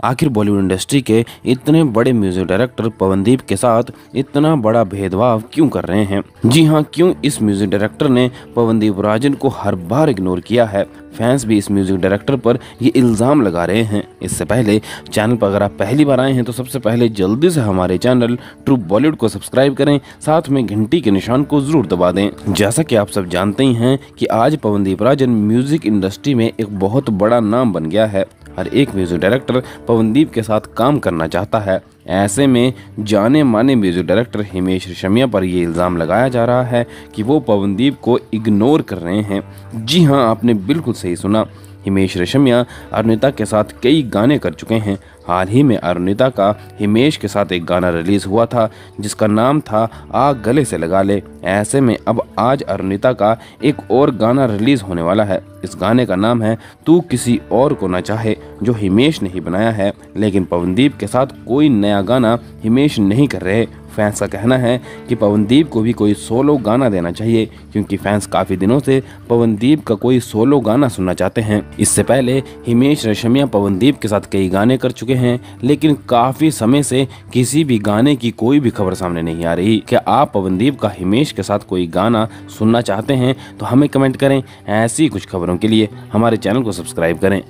आखिर बॉलीवुड इंडस्ट्री के इतने बड़े म्यूज़िक डायरेक्टर पवनदीप के साथ इतना बड़ा भेदभाव क्यों कर रहे हैं? जी हाँ क्यों इस म्यूज़िक डायरेक्टर ने पवनदीप राजन को हर बार इग्नोर किया है? फैंस भी इस म्यूज़िक डायरेक्टर पर ये इल्ज़ाम लगा रहे हैं। इससे पहले चैनल पर अगर आप पहली बार आए हैं तो सबसे पहले जल्दी से हमारे चैनल ट्रू बॉलीवुड को सब्सक्राइब करें, साथ में घंटी के निशान को ज़रूर दबा दें। जैसा कि आप सब जानते ही हैं कि आज पवनदीप राजन म्यूज़िक इंडस्ट्री में एक बहुत बड़ा नाम बन गया है। हर एक म्यूज़िक डायरेक्टर पवनदीप के साथ काम करना चाहता है। ऐसे में जाने माने म्यूज़िक डायरेक्टर हिमेश रेशमिया पर यह इल्ज़ाम लगाया जा रहा है कि वो पवनदीप को इग्नोर कर रहे हैं। जी हाँ आपने बिल्कुल सही सुना। हिमेश रेशमिया अरुणिता के साथ कई गाने कर चुके हैं। हाल ही में अरुणिता का हिमेश के साथ एक गाना रिलीज़ हुआ था, जिसका नाम था आ गले से लगा ले। ऐसे में अब आज अरुणिता का एक और गाना रिलीज़ होने वाला है। इस गाने का नाम है, तू किसी और को ना चाहे जो हिमेश ने ही बनाया है। लेकिन पवनदीप के साथ कोई नया गाना हिमेश नहीं कर रहे। फैंस का कहना है कि पवनदीप को भी कोई सोलो गाना देना चाहिए, क्योंकि फैंस काफ़ी दिनों से पवनदीप का कोई सोलो गाना सुनना चाहते हैं। इससे पहले हिमेश रेशमिया पवनदीप के साथ कई गाने कर चुके हैं, लेकिन काफ़ी समय से किसी भी गाने की कोई भी खबर सामने नहीं आ रही। क्या आप पवनदीप का हिमेश के साथ कोई गाना सुनना चाहते हैं तो हमें कमेंट करें। ऐसी कुछ खबरों के लिए हमारे चैनल को सब्सक्राइब करें।